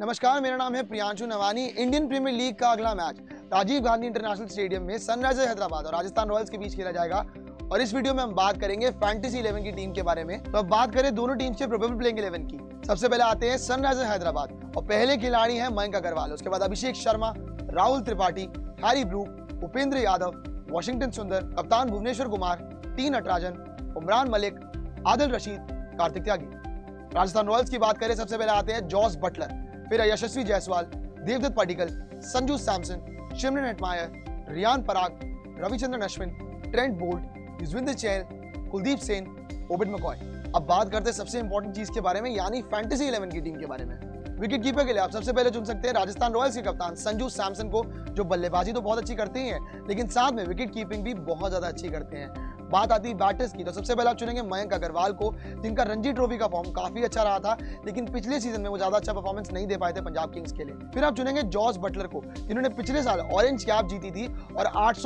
नमस्कार, मेरा नाम है Priyanshu Nawani, Indian Premier League का अगला match Rajiv Gandhi international stadium में सनराइजर्स हैदराबाद और राजस्थान रॉयल्स के बीच खेला जाएगा। और इस वीडियो में हम बात करेंगे फैंटेसी 11 की टीम के बारे में। तो अब बात करें दोनों टीम के प्रोबेबल प्लेइंग 11 की। सबसे पहले आते हैं सनराइजर्स हैदराबाद। और पहले खिलाड़ी है मयंक अग्रवाल, उसके बाद Abhishek Sharma, Rahul Tripathi, Harry Brook Upendra Yadav, Washington Sundar, कप्तान भुवनेश्वर कुमार टी नटराजन उमरान मलिक, आदिल रशीद, कार्तिक त्यागी। राजस्थान रॉयल्स की बात करें, सबसे पहले आते हैं जॉस बटलर। फिर Yashasvi Jaiswal, Devdutt Padikkal Sanju Samson, Shimron Hetmyer Riyan Parag, Ravichandran Ashwin, Trent Boult, Yuzvendra Chahal, Kuldeep Sen Obed McCoy. अब बात करते हैं सबसे इंपॉर्टेंट चीज़ के बारे में, यानी फैंटेसी 11 की टीम के बारे में। विकेट कीपर के लिए आप सबसे पहले चुन सकते हैं राजस्थान रॉयल्स के कप्तान संजू सैमसन को, जो बल्लेबाजी तो बहुत अच्छी करते ही हैं लेकिन साथ में विकेट कीपिंग भी बहुत ज़्यादा अच्छी करते हैं। बात आती है बैटर्स की तो सबसे पहले आप चुनेंगे मयंक अग्रवाल को। जिनका रणजी ट्रॉफी का फॉर्म काफ़ी अच्छा रहा था, लेकिन पिछले सीज़न में वो ज़्यादा अच्छा परफॉर्मेंस नहीं दे पाए थे पंजाब किंग्स के लिए। फिर आप चुनेंगे जॉर्ज बटलर को, जिन्होंने पिछले साल ऑरेंज कैप जीती थी और आठ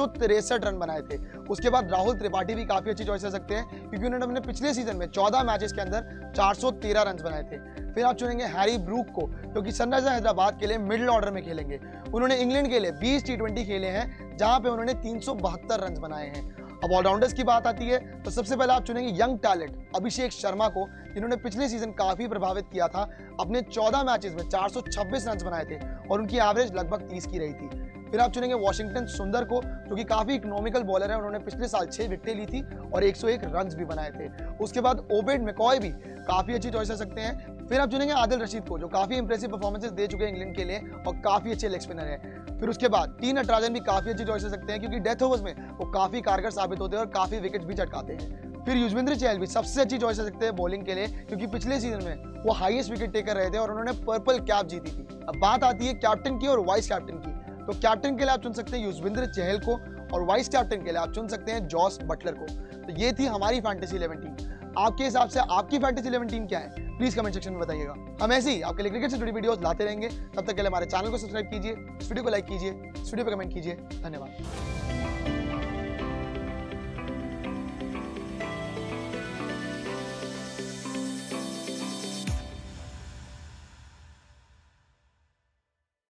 रन बनाए थे। उसके बाद राहुल त्रिपाठी भी काफ़ी अच्छी चॉइस हो सकते हैं, क्योंकि उन्होंने अपने पिछले सीज़न में चौदह मैचेस के अंदर चार सौ तेरह रन बनाए थे। फिर आप चुनेंगे हैरी ब्रूक को, जो कि सनराइजर हैदराबाद के लिए मिडिल ऑर्डर में खेलेंगे। उन्होंने इंग्लैंड के लिए 20 टी खेले हैं, जहाँ पे उन्होंने तीन सौ बहत्तर रन बनाए हैं। अब ऑलराउंडर्स की बात आती है तो सबसे पहले आप चुनेंगे यंग टैलेंट अभिषेक शर्मा को, जिन्होंने पिछले सीज़न काफ़ी प्रभावित किया था। अपने 14 मैचेस में 426 रन बनाए थे और उनकी एवरेज लगभग 30 की रही थी। फिर आप चुनेंगे वॉशिंगटन सुंदर को, जो कि काफ़ी इकोनॉमिकल बॉलर है। उन्होंने पिछले साल छह विकटें ली थी और 101 रन भी बनाए थे। उसके बाद ओबेड मेकॉय भी काफ़ी अच्छी चॉइस हो सकते हैं। फिर आप चुनेंगे आदिल रशीद को, जो काफ़ी इंप्रेसिव परफॉर्मेंसेस दे चुके हैं इंग्लैंड के लिए और काफ़ी अच्छे लेग स्पिनर है। फिर उसके बाद टी नटराजन भी काफ़ी अच्छी चॉइस सकते हैं, क्योंकि डेथ ओवर्स में वो काफ़ी कारगर साबित होते हैं और काफ़ी विकेट भी चटकाते हैं। फिर युजवेंद्र चहल भी सबसे अच्छी चॉइस हो सकते हैं बॉलिंग के लिए, क्योंकि पिछले सीज़न में वो हाईएस्ट विकेट टेकर रहे थे और उन्होंने पर्पल कैप जीती थी। अब बात आती है कैप्टन की और वाइस कैप्टन की। तो कैप्टन के लिए आप चुन सकते हैं युजविंद्र चहल को और वाइस कैप्टन के लिए आप चुन सकते हैं जॉस बटलर को। तो ये थी हमारी फैंटेसी इलेवन टीम आपके हिसाब से आपकी फैंटेसी इलेवन टीम क्या है? प्लीज़ कमेंट सेक्शन में बताइएगा। हम ऐसे ही आपके लिए क्रिकेट से जुड़ी वीडियोस लाते रहेंगे। तब तक के लिए हमारे चैनल को सब्सक्राइब कीजिए, इस वीडियो को लाइक कीजिए, इस वीडियो पर कमेंट कीजिए। धन्यवाद।